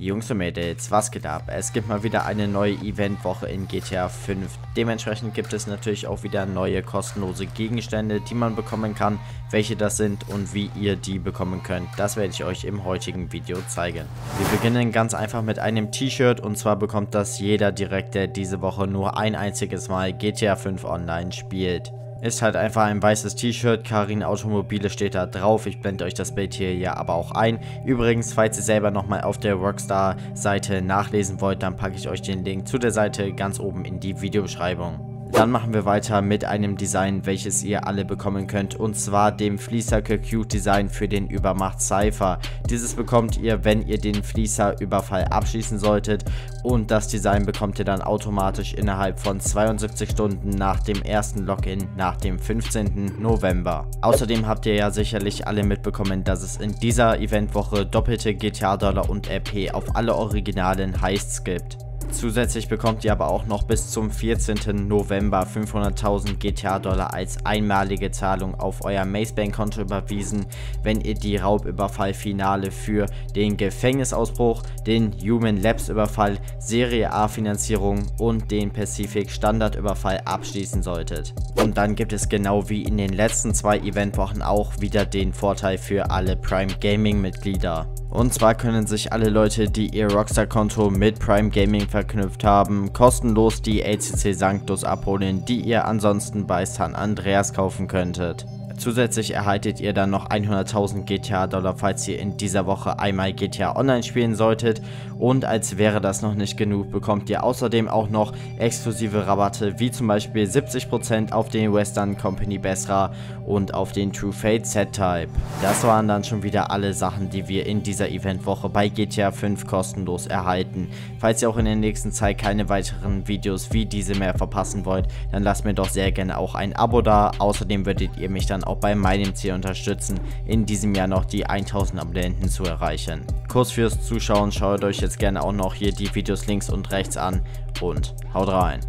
Jungs und Mädels, was geht ab? Es gibt mal wieder eine neue Eventwoche in GTA 5. Dementsprechend gibt es natürlich auch wieder neue kostenlose Gegenstände, die man bekommen kann, welche das sind und wie ihr die bekommen könnt. Das werde ich euch im heutigen Video zeigen. Wir beginnen ganz einfach mit einem T-Shirt und zwar bekommt das jeder direkt, der diese Woche nur ein einziges Mal GTA 5 Online spielt. Ist halt einfach ein weißes T-Shirt, Karin Automobile steht da drauf. Ich blende euch das Bild hier ja aber auch ein. Übrigens, falls ihr selber nochmal auf der Rockstar-Seite nachlesen wollt, dann packe ich euch den Link zu der Seite ganz oben in die Videobeschreibung. Dann machen wir weiter mit einem Design, welches ihr alle bekommen könnt und zwar dem Fließer Cute Design für den Übermacht Cypher. Dieses bekommt ihr, wenn ihr den Fließer Überfall abschließen solltet und das Design bekommt ihr dann automatisch innerhalb von 72 Stunden nach dem ersten Login nach dem 15. November. Außerdem habt ihr ja sicherlich alle mitbekommen, dass es in dieser Eventwoche doppelte GTA-Dollar und RP auf alle originalen Heists gibt. Zusätzlich bekommt ihr aber auch noch bis zum 14. November 500.000 GTA-Dollar als einmalige Zahlung auf euer Macebank-Konto überwiesen, wenn ihr die Raubüberfall-Finale für den Gefängnisausbruch, den Human Labs-Überfall, Serie A-Finanzierung und den Pacific Standard-Überfall abschließen solltet. Und dann gibt es genau wie in den letzten zwei Eventwochen auch wieder den Vorteil für alle Prime Gaming-Mitglieder. Und zwar können sich alle Leute, die ihr Rockstar-Konto mit Prime Gaming verknüpft haben, kostenlos die LCC Sanctus abholen, die ihr ansonsten bei San Andreas kaufen könntet. Zusätzlich erhaltet ihr dann noch 100.000 GTA-Dollar, falls ihr in dieser Woche einmal GTA Online spielen solltet. Und als wäre das noch nicht genug, bekommt ihr außerdem auch noch exklusive Rabatte, wie zum Beispiel 70% auf den Western Company Besra und auf den True Fate Set-Type. Das waren dann schon wieder alle Sachen, die wir in dieser Eventwoche bei GTA 5 kostenlos erhalten. Falls ihr auch in der nächsten Zeit keine weiteren Videos wie diese mehr verpassen wollt, dann lasst mir doch sehr gerne auch ein Abo da. Außerdem würdet ihr mich auch bei meinem Ziel unterstützen, in diesem Jahr noch die 1000 Abonnenten zu erreichen. Kurz fürs Zuschauen, schaut euch jetzt gerne auch noch hier die Videos links und rechts an und haut rein.